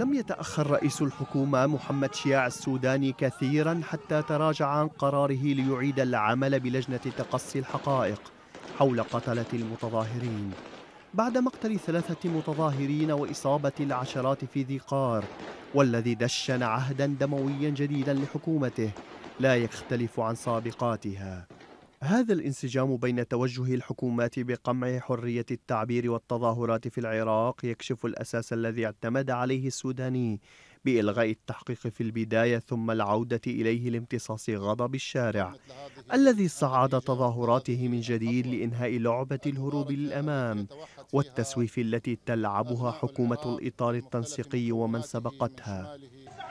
لم يتأخر رئيس الحكومة محمد شياع السوداني كثيرا حتى تراجع عن قراره ليعيد العمل بلجنة تقصي الحقائق حول قتلة المتظاهرين. بعد مقتل ثلاثة متظاهرين وإصابة العشرات في ذي قار والذي دشن عهدا دمويا جديدا لحكومته لا يختلف عن سابقاتها. هذا الانسجام بين توجه الحكومات بقمع حرية التعبير والتظاهرات في العراق يكشف الأساس الذي اعتمد عليه السوداني بإلغاء التحقيق في البداية ثم العودة إليه لامتصاص غضب الشارع الذي صعد تظاهراته من جديد لإنهاء لعبة الهروب للأمام والتسويف التي تلعبها حكومة الإطار التنسيقي ومن سبقتها.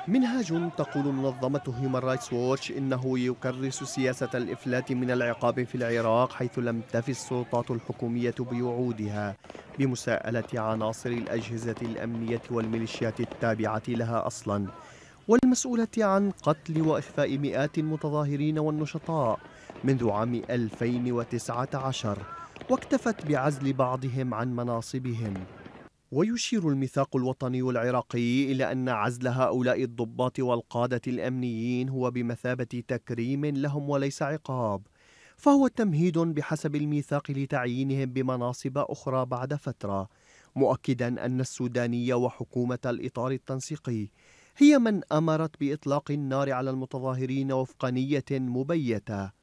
منهاج تقول منظمة هيومان رايتس ووتش إنه يكرس سياسة الإفلات من العقاب في العراق حيث لم تفي السلطات الحكومية بوعودها بمساءلة عناصر الأجهزة الأمنية والميليشيات التابعة لها أصلا والمسؤولة عن قتل وإخفاء مئات المتظاهرين والنشطاء منذ عام 2019 واكتفت بعزل بعضهم عن مناصبهم. ويشير الميثاق الوطني العراقي إلى أن عزل هؤلاء الضباط والقادة الأمنيين هو بمثابة تكريم لهم وليس عقاب. فهو تمهيد بحسب الميثاق لتعيينهم بمناصب أخرى بعد فترة مؤكدا أن السودانية وحكومة الإطار التنسيقي هي من أمرت بإطلاق النار على المتظاهرين وفق نية مبيتة.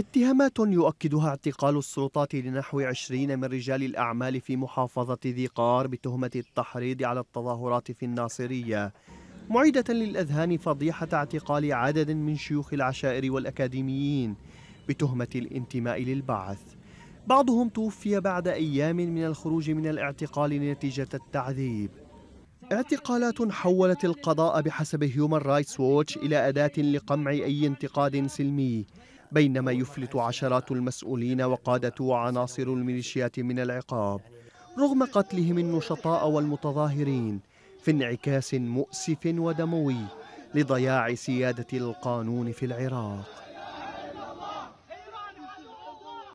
اتهامات يؤكدها اعتقال السلطات لنحو عشرين من رجال الأعمال في محافظة ذي قار بتهمة التحريض على التظاهرات في الناصرية. معيدة للأذهان فضيحة اعتقال عدد من شيوخ العشائر والأكاديميين بتهمة الانتماء للبعث. بعضهم توفي بعد أيام من الخروج من الاعتقال نتيجة التعذيب. اعتقالات حولت القضاء بحسب هيومان رايتس ووتش إلى أداة لقمع أي انتقاد سلمي. بينما يفلت عشرات المسؤولين وقادة وعناصر الميليشيات من العقاب رغم قتلهم النشطاء والمتظاهرين في انعكاس مؤسف ودموي لضياع سيادة القانون في العراق.